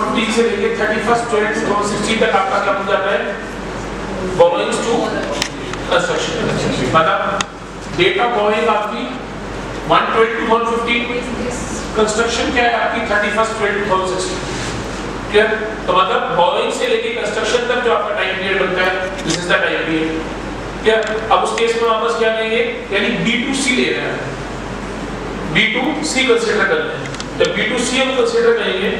15 से लेके 31st 12 2016 तक आपका क्या बन जाता है? बोरोइंग्स टू कंस्ट्रक्शन मतलब डेट ऑफ़ बोरोइंग आपकी 1 12 2015 कंस्ट्रक्शन क्या है आपकी 31st 12 2016 क्लियर तो मतलब बोरोइंग से लेके कंस्ट्रक्शन तक जो आपका टाइम पीरियड बनता है this is the time period clear अब उस केस में वापस क्या लेंगे? यानी B2C ले रहे हैं। B2C कंसीडर कर रहे हैं जब B2C हम कंसीडर करेंगे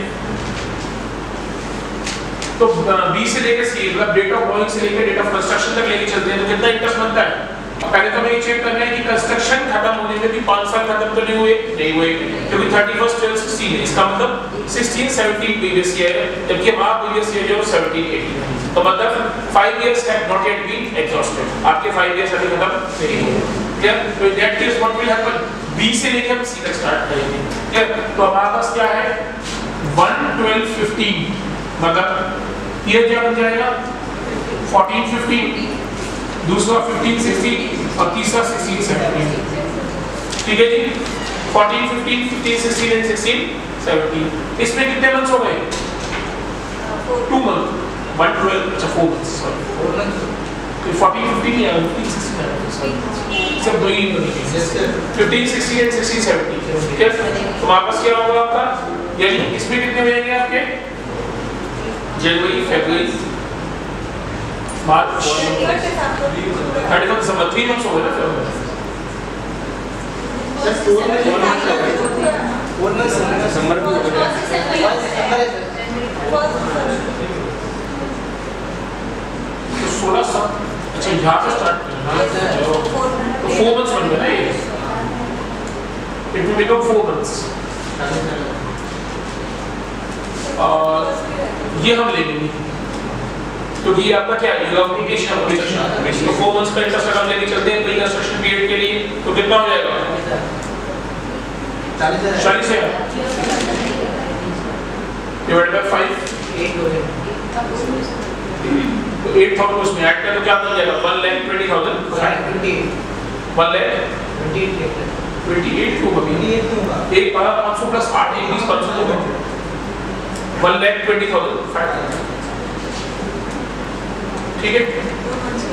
तो बी से लेकर सी मतलब डेट ऑफ़ ड्राइंग से लेकर डेट ऑफ़ कंस्ट्रक्शन तक लेके चलते हैं। तो कितना इंटरेस्ट बनता है? पहले तो हमें ये चेक करना है कि कंस्ट्रक्शन खत्म होने में भी 5 साल खत्म तो नहीं हुए? नहीं हुए। क्योंकि 31st 12 16 है। इसका मतलब 16 17 प्रीवियस ईयर है, जबकि हमारा प्रीवियस ईयर जो 17 18 तो मतलब 5 years have not yet been exhausted आपके 5 इयर्स अभी खत्म नहीं हुए। क्लियर तो that case what will happen B से लेके हम सी तक स्टार्ट करेंगे। क्लियर तो हमारे पास क्या है? 1 12 15 मतलब ये क्या बन जाएगा? 14 15 दूसरा 15 16 और तीसरा 16 17 ठीक है जी? 14 15 15 16 एंड 16 17 इसमें कितने मंथ्स हो गए? 2 मंथ 1 12 अच्छा 4 मंथ्स सॉरी 4 मंथ्स 14 15 या 15 16 सब दो ही बनेंगे 15 16 एंड 16 17 ठीक है तो वापस क्या होगा आपका? यानी इसमें कितने हो जाएँगे आपके? जनवरी फरवरी मार्च थर्टी वन दिसंबर थ्री मंथ्स हो गए दिसंबर हो गया तो सोलह सात अच्छा यहाँ से स्टार्ट तो फोर मंथ्स बन गए ना ये? It will become four months और ये हम ले लेंगे। क्योंकि ये आपका क्या है? एप्लीकेशन एप्लीकेशन तो फोर मंथ्स का इंटरेस्ट अगर हम लेके चलते हैं प्री कंस्ट्रक्शन पीरियड के लिए तो कितना हो जाएगा? चालीस हज़ार। डिवाइड बाय फाइव तो एट थाउज़ेंड उसमें ऐड कर तो क्या बन जाएगा? One lakh twenty thousand one lakh twenty eight क्यों कभी एक बारह पाँच सौ प्लस आठ एक बीस पाँच सौ। One lakh twenty thousand five ठीक है?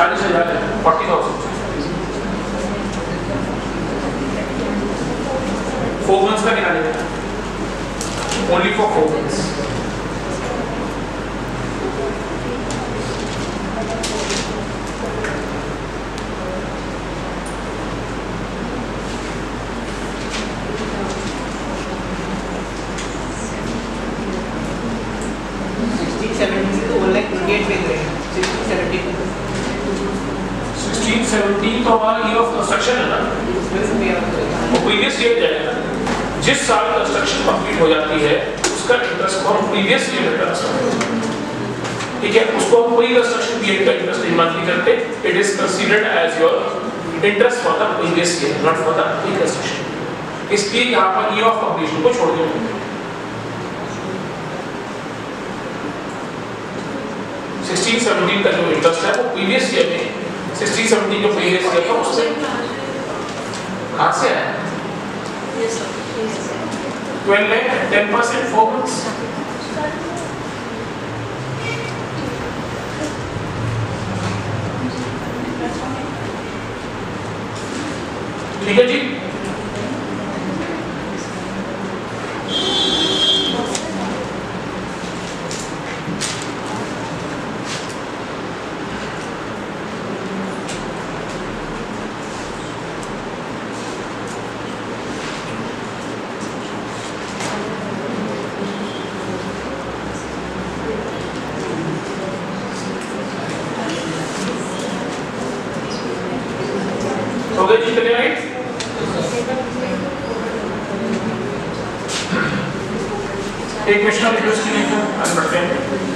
चालीस हज़ार है फोर्टी थाउज़ेंड फोर मंथ्स का निकालेंगे only for four months sixteen seventeen तो हमारा ईयर ऑफ़ कंस्ट्रक्शन है ना? वो प्रीवियस ईयर जाएगा जिस साल कंस्ट्रक्शन कंप्लीट हो जाती है, उसका इंटरेस्ट को प्रीवियस ईयर में ट्रांसफ़र ठीक है? उसको हम प्री कंस्ट्रक्शन पीरियड का इंटरेस्ट नहीं मान करते it is considered as your interest for the previous year not for the construction इसलिए यहाँ पर ईयर ऑफ़ कंप्लीशन को छोड़ देंगे सिक्सटीन सेवनटीन का जो इंटरेस्ट है, वो प्रीवियस ईयर में सिक्सटीन सेवनटीन जो प्रीवियस ईयर था, उसमें से ट्वेल्व है टेन परसेंट फोर मंथ्स ठीक है जी एक क्वेश्चन ऑफ इंटरेस्ट के लिए आगे बढ़ते हैं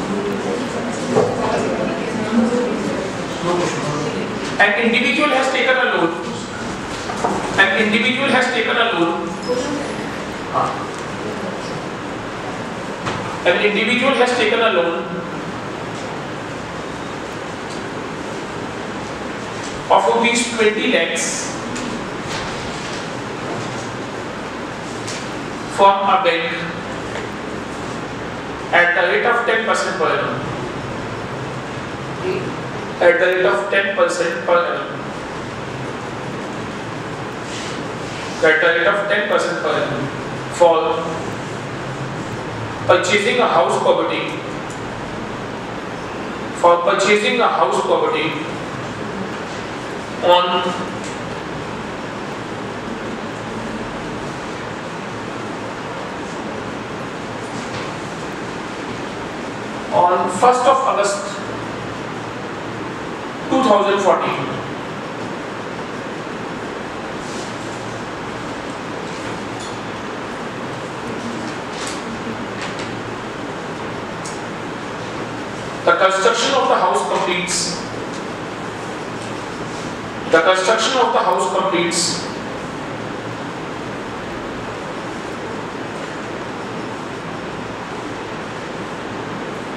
An individual has taken a loan. An individual has taken a loan. हाँ. An individual has taken a loan of rupees 20 lakhs from a bank at the rate of 10% per annum. At the rate of 10% per annum. At the rate of 10% per annum for purchasing a house property. For purchasing a house property on on 1st of August 2014. The construction of the house completes. The construction of the house completes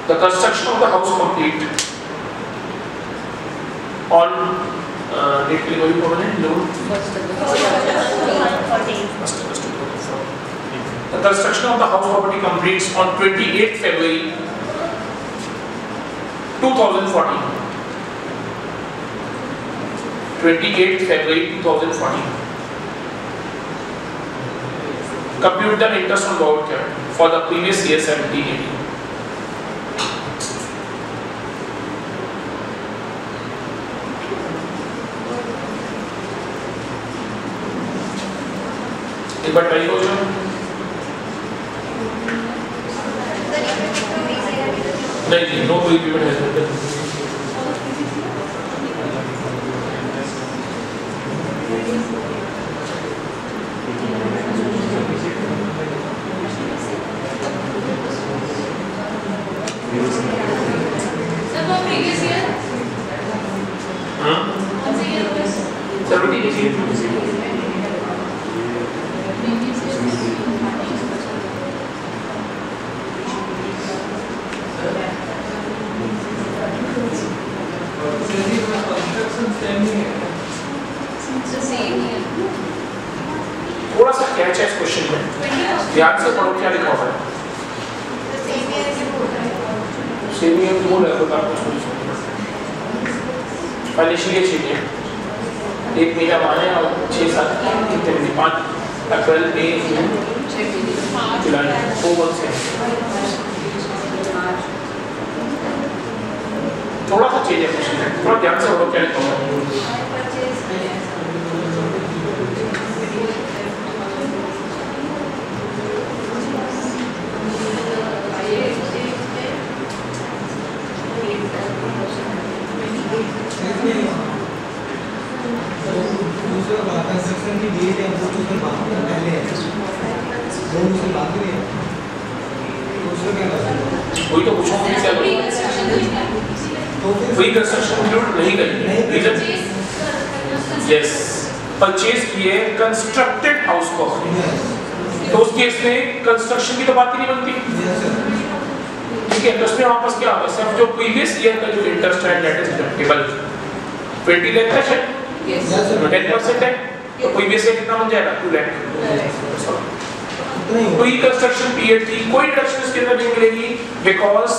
the construction of the house complete on uh, date delivery permanent loan. The construction of the house property completes on 28 February 2014. 28 February 2014. Compute the interest on borrowed for the previous year 17 नहीं no कोई payment has been done हाँ seventy इसी थोड़ा सा catch है इस question में ध्यान से पढ़ो क्या लिखा हुआ है सेम ईयर बोल रहा है बता फाइनेंशियल चाहिए। एक महीना माने और छः सात कितने महीने, पाँच अप्रैल, मई, जून, जुलाई फोर मंथ्स से थोड़ा सा चेंज है क्वेश्चन थोड़ा ध्यान से होगा क्या लिखा हुआ है दूसरा बात कंस्ट्रक्शन की डेट है वो तो उसमें बात पहले है वो उसमें बात नहीं है तो उसमें क्या करना वही तो पूछो कि क्या करूँ? तो फिर वही कंस्ट्रक्शन कंप्लीट नहीं करेंगे यस परचेज किए कंस्ट्रक्टेड हाउस को। तो उस केस में कंस्ट्रक्शन की तो बात ही नहीं बनती। ठीक है तो उसमें वापस क्या होगा? सिर्फ़ जो प्रीवियस ईयर का जो इंटरेस्ट है दैट इज़ डिडक्टेबल 20 लाख का Yes, sir. 10% है? तो प्रीवियस ईयर कितना बन जाएगा? 2 लाख कोई कंस्ट्रक्शन पीरियड थी कोई डिडक्शन इसके अंदर नहीं मिलेगी because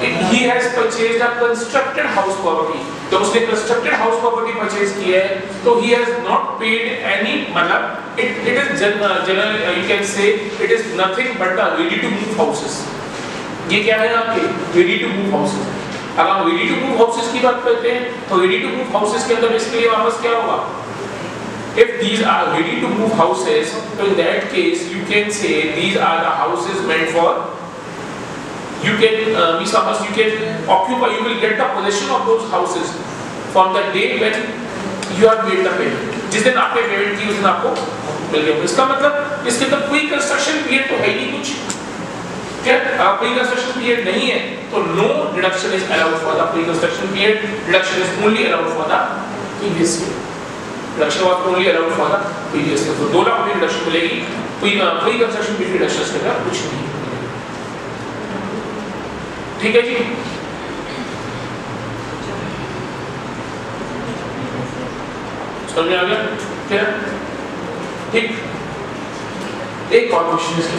he has purchased a constructed house property जब उसने constructed house property purchase की है तो he has not paid any मतलब it it is general general uh, you can say it is nothing but a ready to move houses ये क्या है आपके ready to move houses अगर हम ready to move houses की बात करते हैं तो ready to move houses के अंदर इसके लिए वापस क्या होगा if these are ready to move houses so in that case you can say these are the houses meant for you can uh, suppose you can occupy you will get the possession of those houses from the day when you have made the payment जिस दिन आपने payment की उस दिन आपको मिल गया। इसका मतलब इसके अंदर कोई कंस्ट्रक्शन पीरियड तो है नहीं कुछ। क्या प्री कंस्ट्रक्शन पीरियड नहीं है तो no deduction is allowed for the pre construction period deduction is only allowed for the previous year deduction was only allowed for the previous year तो 2 लाख रुपए डिडक्शन मिलेगी। प्री कंस्ट्रक्शन पीरियड डिडक्शन के कुछ नहीं ठीक है जी। समझ आ गया? क्या ठीक। एक और क्वेश्चन इसके